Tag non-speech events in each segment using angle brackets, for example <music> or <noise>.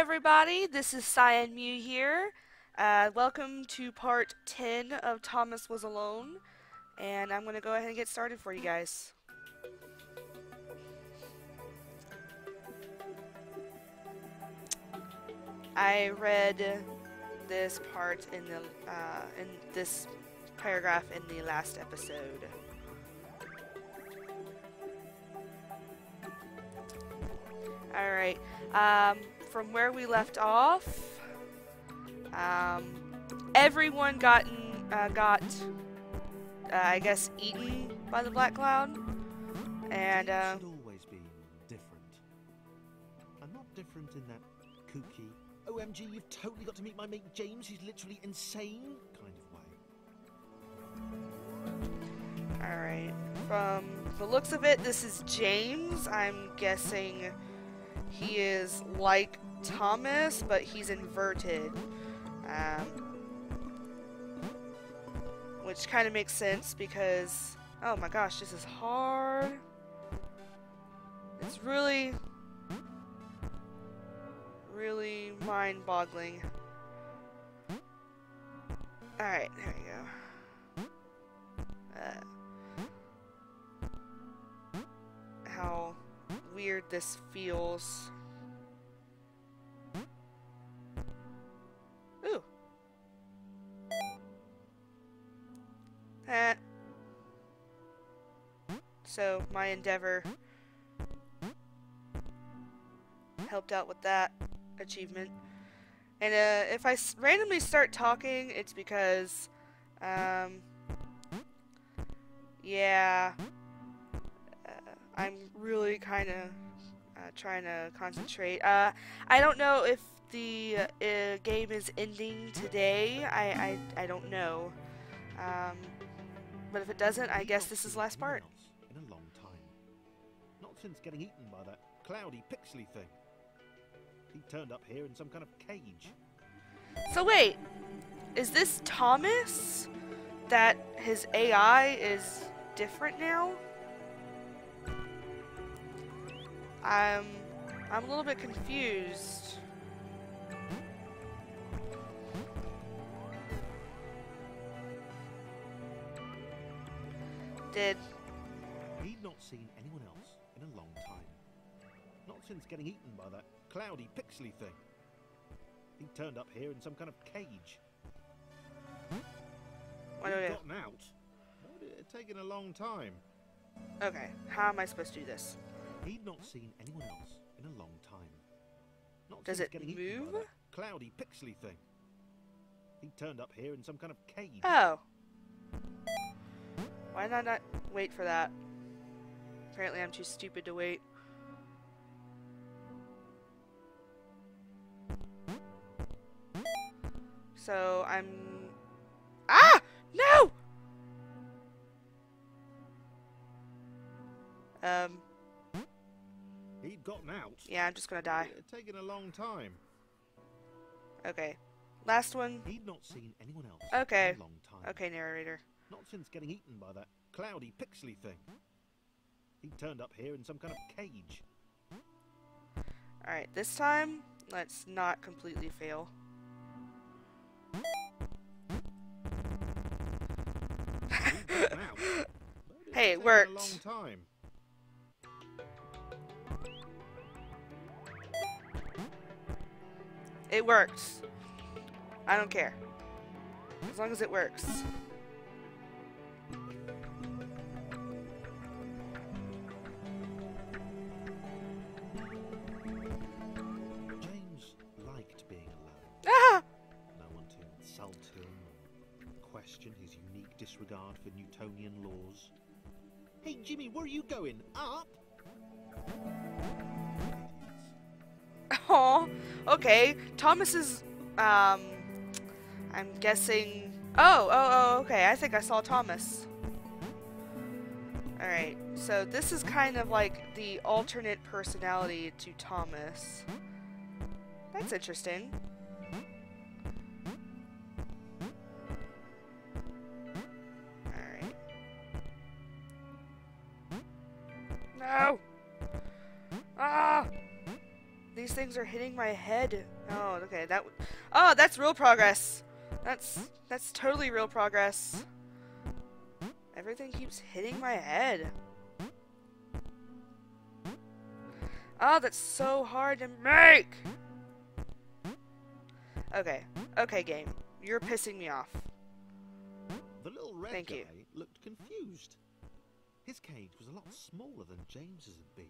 everybody, this is Cyan Mue here. Uh, welcome to part 10 of Thomas Was Alone. And I'm going to go ahead and get started for you guys. I read this part in the uh, in this paragraph in the last episode. Alright, um, from where we left off, um, everyone gotten, uh, got, uh, I guess, eaten by the Black Cloud, and, uh, should always be different. I'm not different in that kooky, OMG, you've totally got to meet my mate James, he's literally insane kind of way. alright. From the looks of it, this is James. I'm guessing he is like Thomas, but he's inverted. Um, which kind of makes sense because, oh my gosh, this is hard. It's really, really mind-boggling. Alright, there we go. Weird this feels. Ooh. Eh. So, my endeavor helped out with that achievement. And uh, if I randomly start talking, it's because, um, yeah, uh, I'm really kind of uh, trying to concentrate. Uh, I don't know if the uh, game is ending today. I, I, I don't know. Um, but if it doesn't, I guess this is seen last part. In a long time. Not since getting eaten by that cloudy, pixely thing. He turned up here in some kind of cage. So wait, is this Thomas? That his AI is different now? I'm I'm a little bit confused. Did He'd not seen anyone else in a long time. Not since getting eaten by that cloudy, pixely thing. He turned up here in some kind of cage. why do He'd gotten out. It had taken a long time. Okay, how am I supposed to do this? He'd not seen anyone else in a long time. Not Does it move? cloudy, pixely thing. He turned up here in some kind of cave. Oh. Why did I not wait for that? Apparently I'm too stupid to wait. So I'm... Ah! No! Um, He'd gotten out. yeah, I'm just gonna die. It had taken a long time. Okay. Last one. He'd not seen anyone else Okay. long time. Okay, narrator. Not since getting eaten by that cloudy, pixely thing. He turned up here in some kind of cage. Alright, this time, let's not completely fail. He'd gotten out. <laughs> But it Hey, it worked. It works. I don't care. As long as it works. James liked being alone. Ah! No one to insult him or question his unique disregard for Newtonian laws. Hey, Jimmy, where are you going? Up? Okay. Thomas is, um, I'm guessing. Oh, oh, oh, okay. I think I saw Thomas. Alright, so this is kind of like the alternate personality to Thomas. That's interesting. Alright. No! Ah! These things are hitting my head. Oh, okay, that. Oh, that's real progress. That's that's totally real progress. Everything keeps hitting my head. Oh, that's so hard to make! Okay. Okay, game. You're pissing me off. The little red Thank guy you. looked confused. His cage was a lot smaller than James's had been.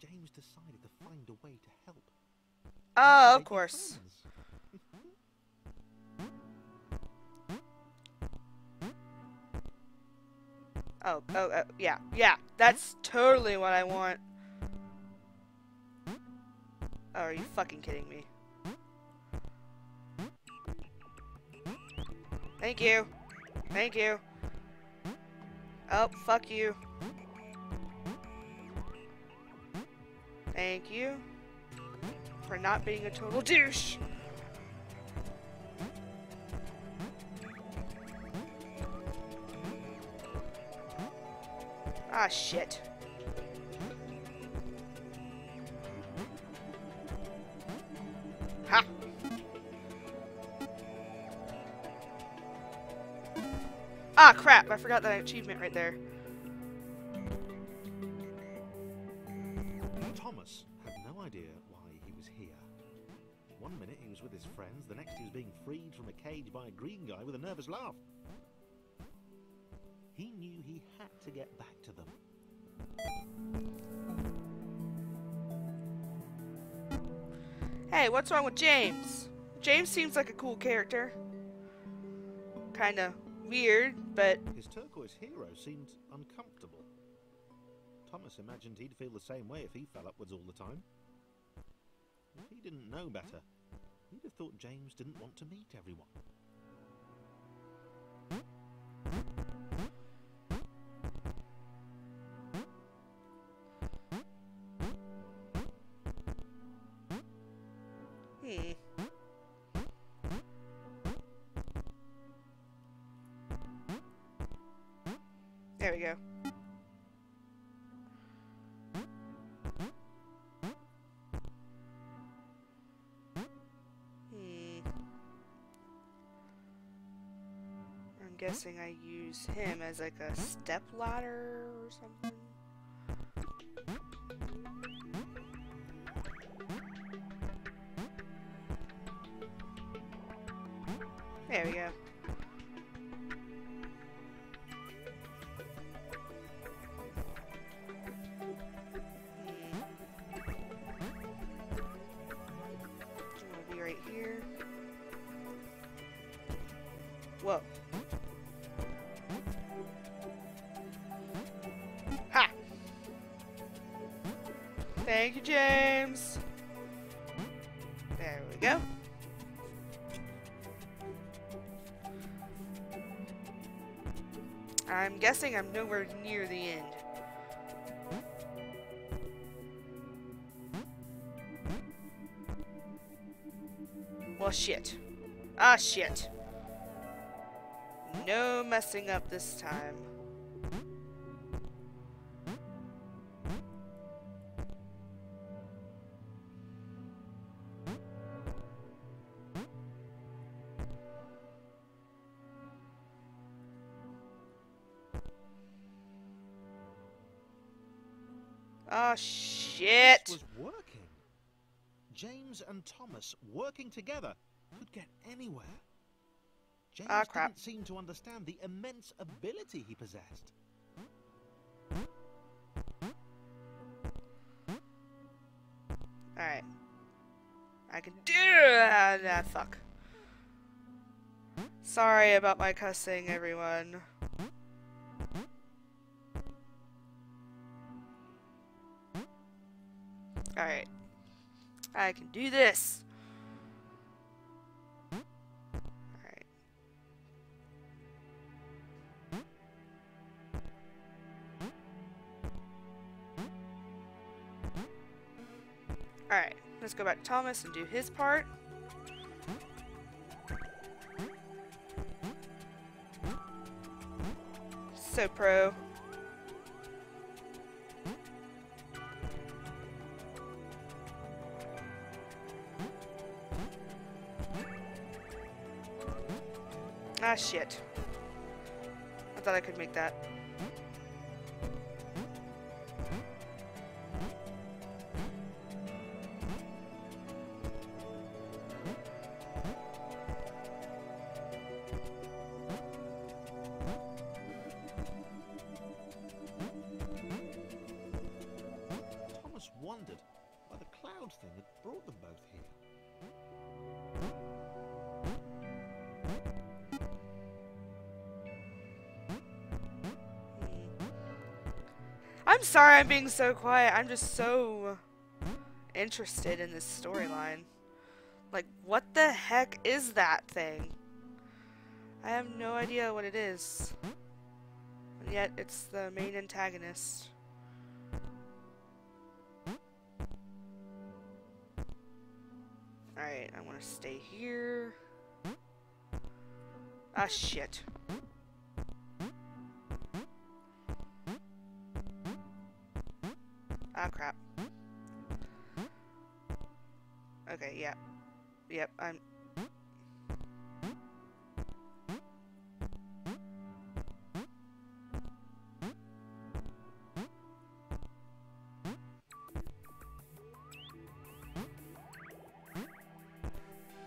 James decided to find a way to help. Oh, of course. <laughs> Oh, oh, oh, yeah, yeah. That's totally what I want. Oh, are you fucking kidding me? Thank you. Thank you. Oh, fuck you. Thank you. For not being a total douche. Ah, shit. Ha! Ah, crap! I forgot that achievement right there. Thomas had no idea why he was here. One minute he was with his friends, the next he was being freed from a cage by a green guy with a nervous laugh. He knew he had to get back to them. Hey, what's wrong with James? James seems like a cool character. Kinda weird, but His turquoise hero seemed uncomfortable. Thomas imagined he'd feel the same way if he fell upwards all the time. If he didn't know better, he'd have thought James didn't want to meet everyone. There we go. Guessing I use him as like a step ladder or something. Thank you, James. There we go. I'm guessing I'm nowhere near the end. Well, shit. Ah, shit. No messing up this time. Ah, shit. This was working. James and Thomas working together could get anywhere. James Ah, crap. didn't seem to understand the immense ability he possessed. Alright. I can do ah, nah, fuck. Sorry about my cussing, everyone. Alright. I can do this. Alright. Let's go back to Thomas and do his part. So pro. Ah, shit. I thought I could make that. Thomas wondered why the cloud thing had brought them both here. I'm sorry I'm being so quiet. I'm just so interested in this storyline. Like, what the heck is that thing? I have no idea what it is. And yet, it's the main antagonist. Alright, I want to stay here. Ah, shit. Yeah. Yep, I'm...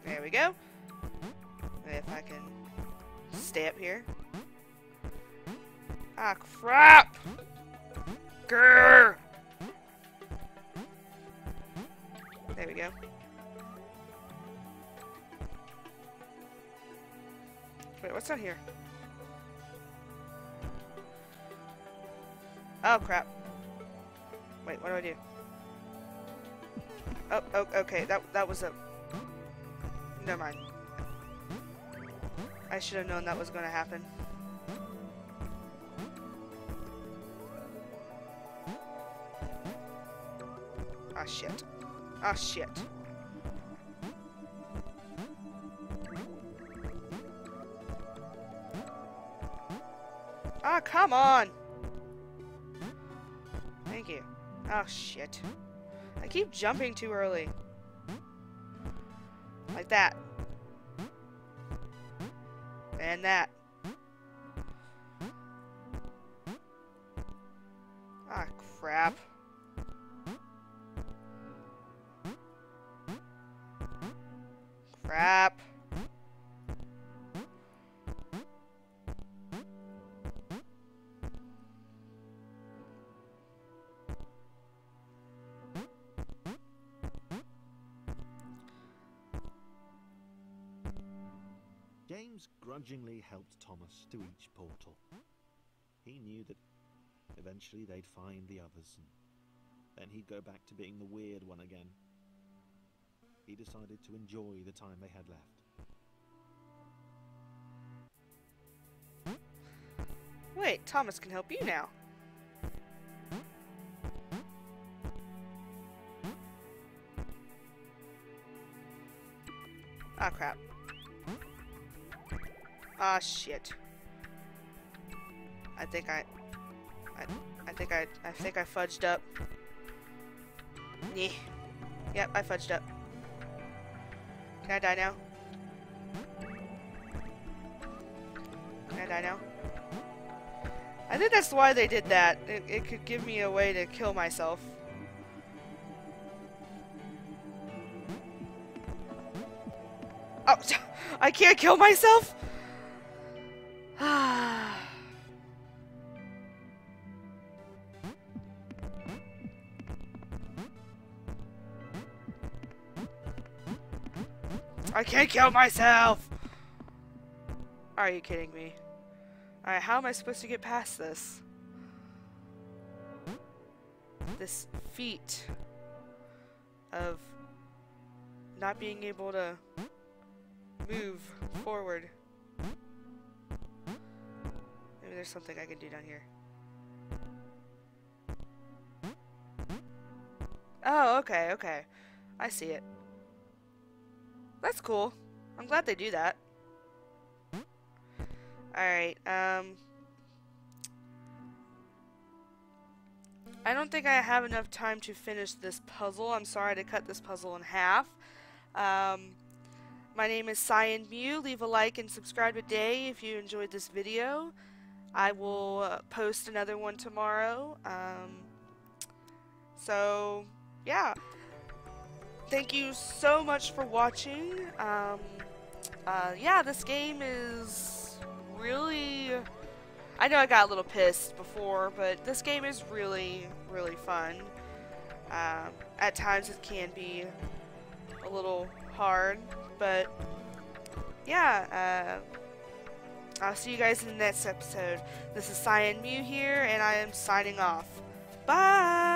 There we go. If I can stay up here. Ah, crap! Grr! There we go. Wait, what's down here? Oh, crap. Wait, what do I do? Oh, oh, okay, that, that was a... Never mind. I should have known that was going to happen. Ah, shit. Ah, shit. Come on! Thank you. Oh, shit. I keep jumping too early. Like that. And that. Ah, crap. Crap. James grudgingly helped Thomas to each portal. He knew that eventually they'd find the others, and then he'd go back to being the weird one again. He decided to enjoy the time they had left. Wait, Thomas can help you now. Ah, crap. Ah, shit. I think I... I, I think I... I think I fudged up. Yeah. Yep, I fudged up. Can I die now? Can I die now? I think that's why they did that. It, it could give me a way to kill myself. Oh, <laughs> I can't kill myself? I can't kill myself! Are you kidding me? Alright, how am I supposed to get past this? This feat of not being able to move forward. Maybe there's something I can do down here. Oh, okay, okay. I see it. That's cool. I'm glad they do that. Alright, um... I don't think I have enough time to finish this puzzle. I'm sorry to cut this puzzle in half. Um, my name is Cyan Mue. Leave a like and subscribe today if you enjoyed this video. I will uh, post another one tomorrow. Um, so, yeah. Thank you so much for watching. Um, uh, yeah, this game is really... I know I got a little pissed before, but this game is really, really fun. Um, at times it can be a little hard, but yeah, uh, I'll see you guys in the next episode. This is Cyan Mue here, and I am signing off. Bye!